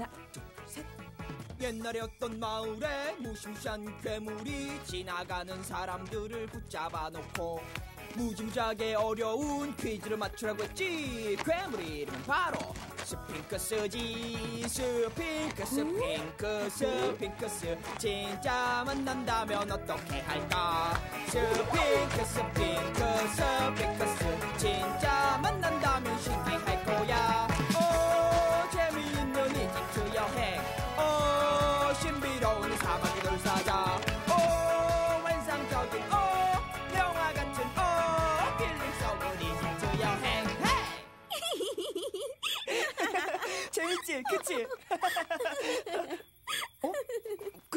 하나, 둘, 셋. 옛날에 어떤 마을에 무시무시한 괴물이 지나가는 사람들을 붙잡아 놓고 무지무지하게 어려운 퀴즈를 맞추라고 했지. 괴물 이름은 바로 스핑크스지 스핑크 스 핑크 스 핑크스. 진짜 만난다면 어떻게 할까? 스핑크 스 핑크 사막의 돌사자 오 환상적인 오 영화 같은 오 필름 속 우리 제주 여행 헤이! 재밌지 그치?